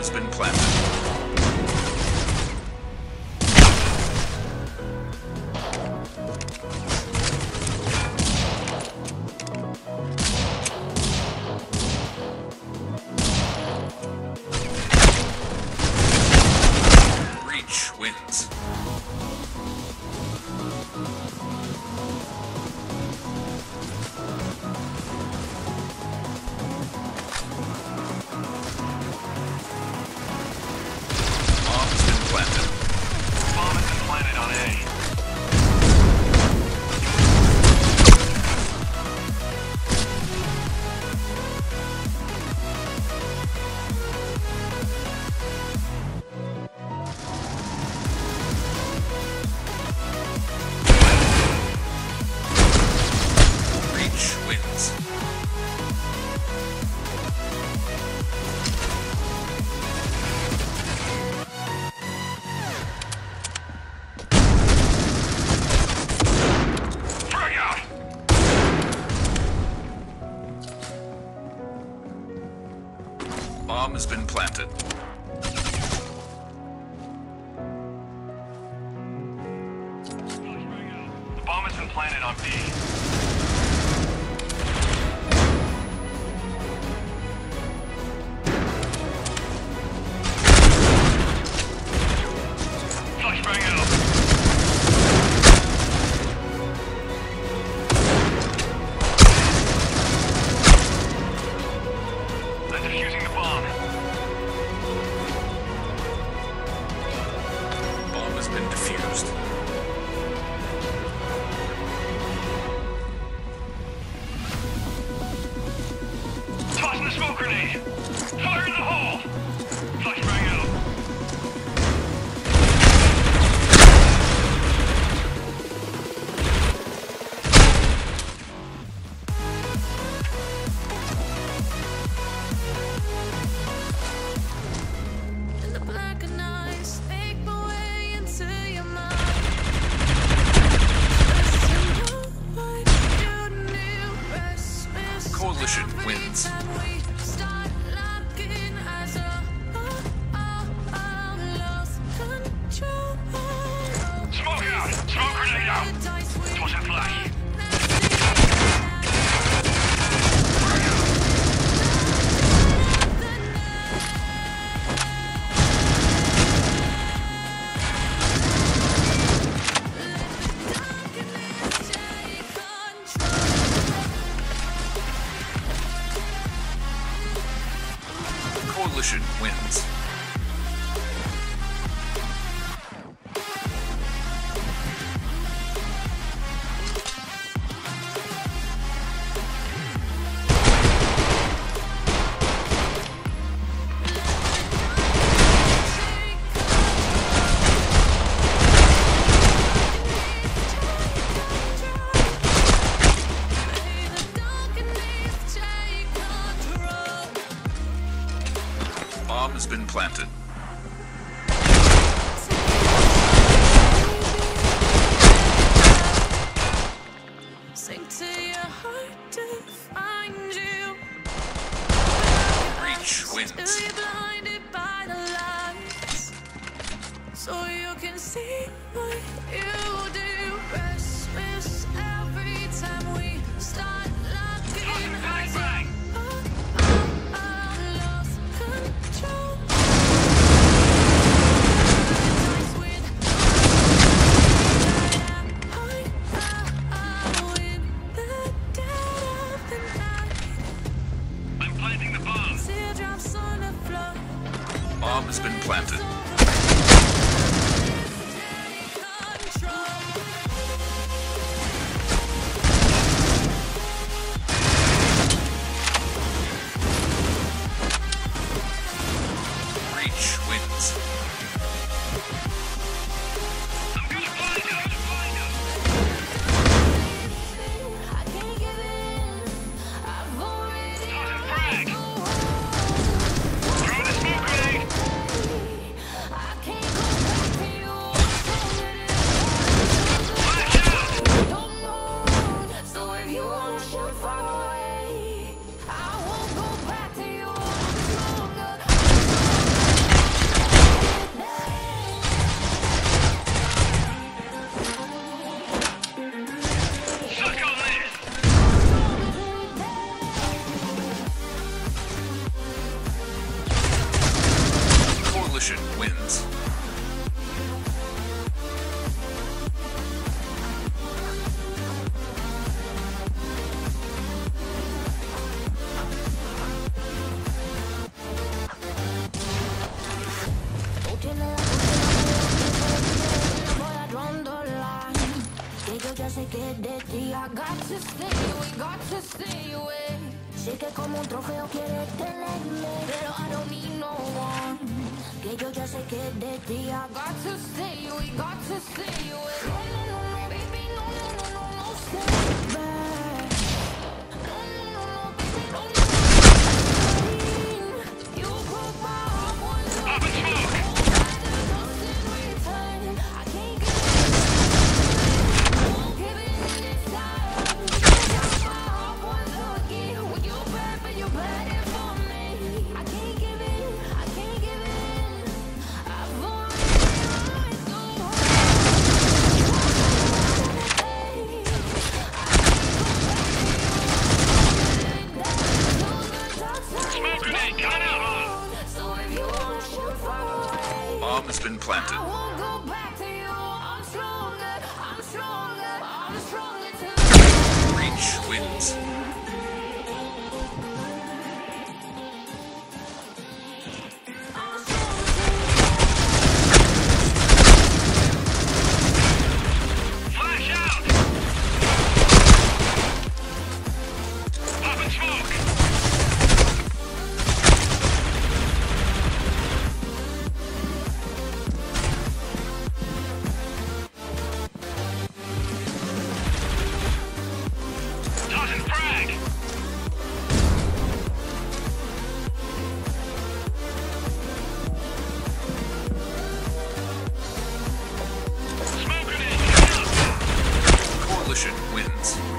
has been planned. bomb has been planted. The bomb has been planted on B. Throw grenade out! planted. yo ya sé que de ti I got to stay away, got to stay away Sé que como un trofeo quieres tenerme Pero I don't need no one. Que yo ya sé que de ti I got to stay away, got to stay away Breach wins. wins.